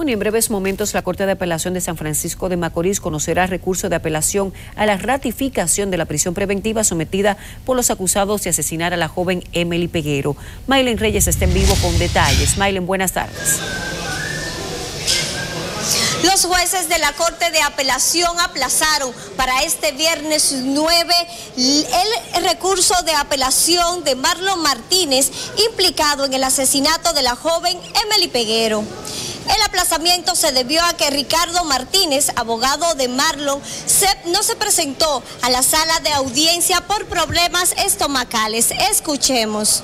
Bueno, en breves momentos la Corte de Apelación de San Francisco de Macorís conocerá recurso de apelación a la ratificación de la prisión preventiva sometida por los acusados de asesinar a la joven Emily Peguero. Maylen Reyes está en vivo con detalles. Maylen, buenas tardes. Los jueces de la Corte de Apelación aplazaron para este viernes 9 el recurso de apelación de Marlon Martínez implicado en el asesinato de la joven Emily Peguero. El aplazamiento se debió a que Ricardo Martínez, abogado de Marlon, no se presentó a la sala de audiencia por problemas estomacales. Escuchemos.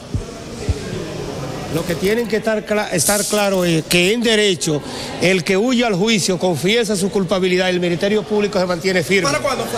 Lo que tienen que estar, estar claro es que en derecho el que huye al juicio confiesa su culpabilidad y el Ministerio Público se mantiene firme.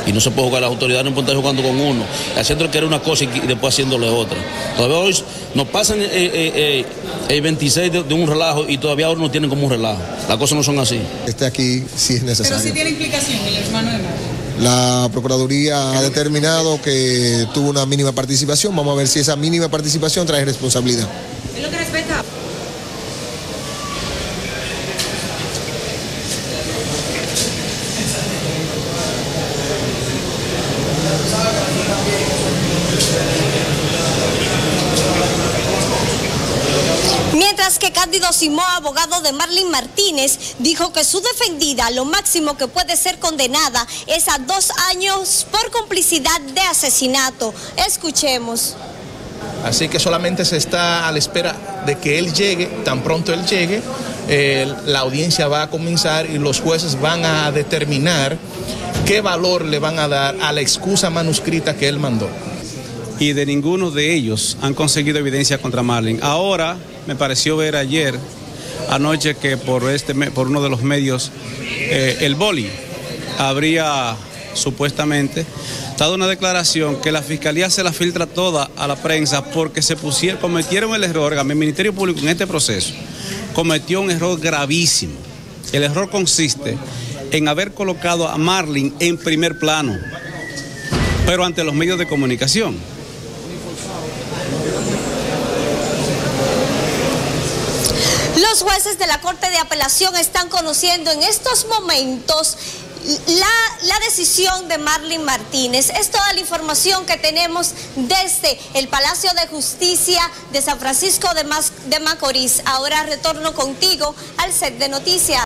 Y no se puede jugar, las autoridades no pueden estar jugando con uno, haciendo que era una cosa y después haciéndole otra. Todavía hoy nos pasan eh, eh, eh, el 26 de, un relajo y todavía ahora no tienen como un relajo. Las cosas no son así. Este aquí sí es necesario. Pero sí tiene implicación el hermano de La Procuraduría ha determinado que tuvo una mínima participación. Vamos a ver si esa mínima participación trae responsabilidad. Mientras que Cándido Simó, abogado de Marlene Martínez, dijo que su defendida lo máximo que puede ser condenada es a dos años por complicidad de asesinato. Escuchemos. Así que solamente se está a la espera de que él llegue, tan pronto él llegue, la audiencia va a comenzar y los jueces van a determinar qué valor le van a dar a la excusa manuscrita que él mandó. Y de ninguno de ellos han conseguido evidencia contra Marlene. Ahora me pareció ver ayer, anoche, que por, este, por uno de los medios, eh, el boli habría supuestamente dado una declaración que la fiscalía se la filtra toda a la prensa porque se pusieron, cometieron el error, el Ministerio Público en este proceso cometió un error gravísimo. El error consiste en haber colocado a Marlin en primer plano, pero ante los medios de comunicación. Los jueces de la Corte de Apelación están conociendo en estos momentos la, decisión de Marlene Martínez. Es toda la información que tenemos desde el Palacio de Justicia de San Francisco de, de Macorís. Ahora retorno contigo al set de noticias.